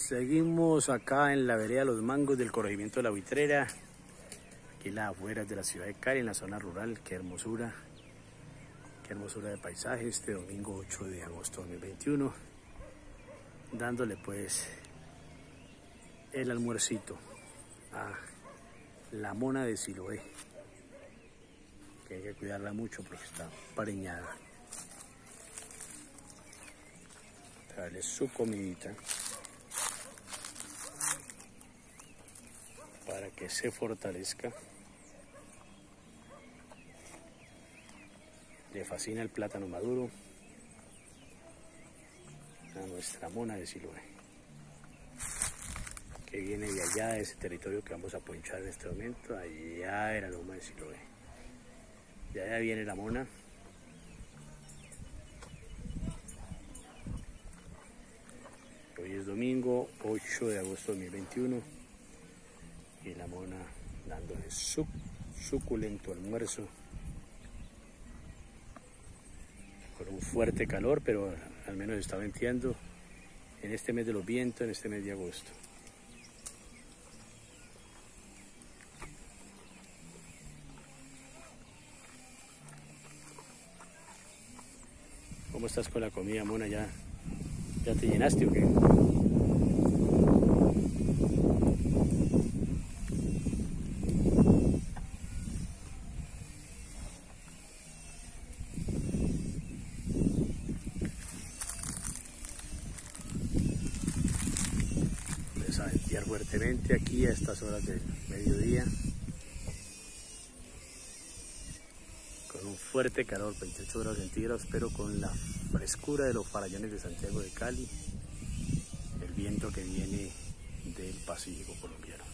Seguimos acá en la vereda Los Mangos del corregimiento de la Buitrera, aquí en las afueras de la ciudad de Cali, en la zona rural. Qué hermosura, qué hermosura de paisaje este domingo 8 de agosto de 2021, dándole pues el almuercito a la mona de Siloé, que hay que cuidarla mucho porque está pareñada. Traerle su comidita. Para que se fortalezca. Le fascina el plátano maduro a nuestra mona de Siloé, que viene de allá, de ese territorio que vamos a ponchar en este momento, allá era la loma de Siloé. De allá viene la mona. Hoy es domingo 8 de agosto de 2021 y la mona dándole su suculento almuerzo con un fuerte calor pero al menos está venteando en este mes de los vientos en este mes de agosto ¿Cómo estás con la comida, mona? ¿Ya, ya te llenaste o qué? a fuertemente aquí a estas horas del mediodía. Con un fuerte calor, 28 grados centígrados, pero con la frescura de los farallones de Santiago de Cali, el viento que viene del Pacífico colombiano.